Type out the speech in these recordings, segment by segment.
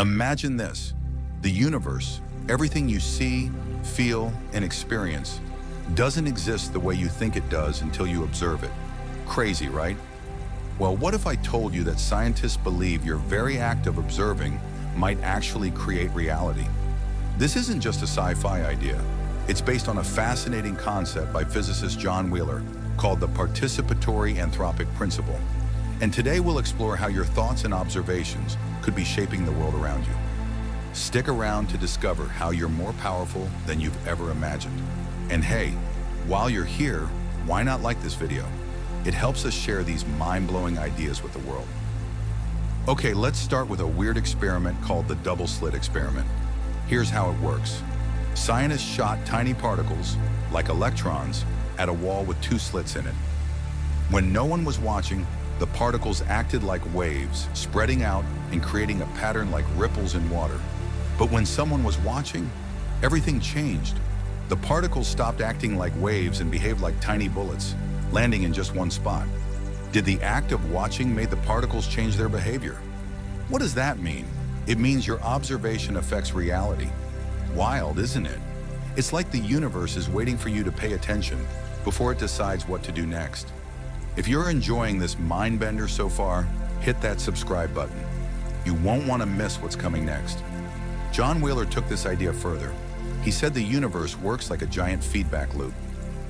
Imagine this. The universe, everything you see, feel, and experience, doesn't exist the way you think it does until you observe it. Crazy, right? Well, what if I told you that scientists believe your very act of observing might actually create reality? This isn't just a sci-fi idea. It's based on a fascinating concept by physicist John Wheeler called the participatory anthropic principle. And today we'll explore how your thoughts and observations could be shaping the world around you. Stick around to discover how you're more powerful than you've ever imagined. And hey, while you're here, why not like this video? It helps us share these mind-blowing ideas with the world. Okay, let's start with a weird experiment called the double slit experiment. Here's how it works. Scientists shot tiny particles, like electrons, at a wall with two slits in it. When no one was watching, the particles acted like waves, spreading out and creating a pattern like ripples in water. But when someone was watching, everything changed. The particles stopped acting like waves and behaved like tiny bullets, landing in just one spot. Did the act of watching make the particles change their behavior? What does that mean? It means your observation affects reality. Wild, isn't it? It's like the universe is waiting for you to pay attention before it decides what to do next. If you're enjoying this mind bender so far, hit that subscribe button. You won't want to miss what's coming next. John Wheeler took this idea further. He said the universe works like a giant feedback loop.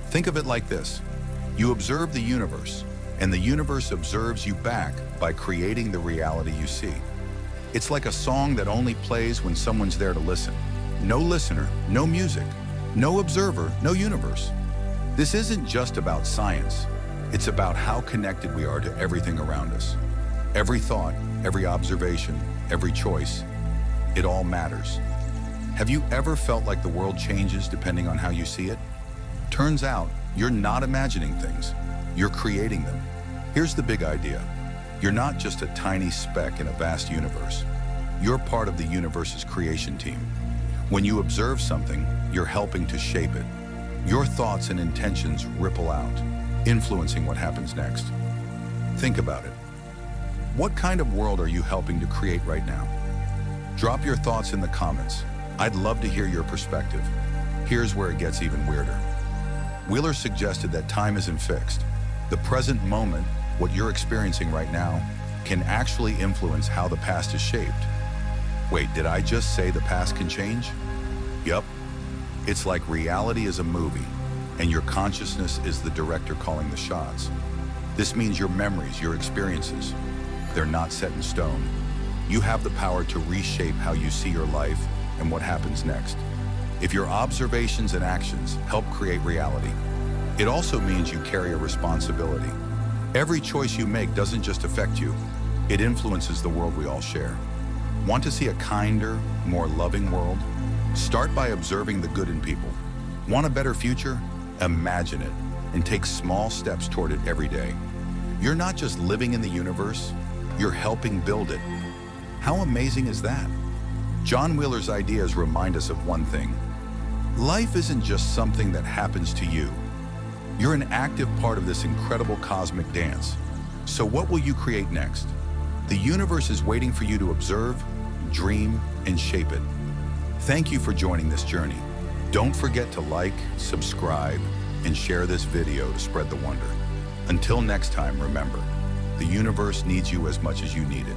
Think of it like this. You observe the universe, and the universe observes you back by creating the reality you see. It's like a song that only plays when someone's there to listen. No listener, no music, no observer, no universe. This isn't just about science. It's about how connected we are to everything around us. Every thought, every observation, every choice, it all matters. Have you ever felt like the world changes depending on how you see it? Turns out, you're not imagining things, you're creating them. Here's the big idea. You're not just a tiny speck in a vast universe. You're part of the universe's creation team. When you observe something, you're helping to shape it. Your thoughts and intentions ripple out influencing what happens next. Think about it. What kind of world are you helping to create right now? Drop your thoughts in the comments. I'd love to hear your perspective. Here's where it gets even weirder. Wheeler suggested that time isn't fixed. The present moment, what you're experiencing right now, can actually influence how the past is shaped. Wait, did I just say the past can change? Yup. It's like reality is a movie and your consciousness is the director calling the shots. This means your memories, your experiences, they're not set in stone. You have the power to reshape how you see your life and what happens next. If your observations and actions help create reality, it also means you carry a responsibility. Every choice you make doesn't just affect you, it influences the world we all share. Want to see a kinder, more loving world? Start by observing the good in people. Want a better future? Imagine it and take small steps toward it every day. You're not just living in the universe, you're helping build it. How amazing is that? John Wheeler's ideas remind us of one thing. Life isn't just something that happens to you. You're an active part of this incredible cosmic dance. So what will you create next? The universe is waiting for you to observe, dream, and shape it. Thank you for joining this journey. Don't forget to like, subscribe, and share this video to spread the wonder. Until next time, remember, the universe needs you as much as you need it.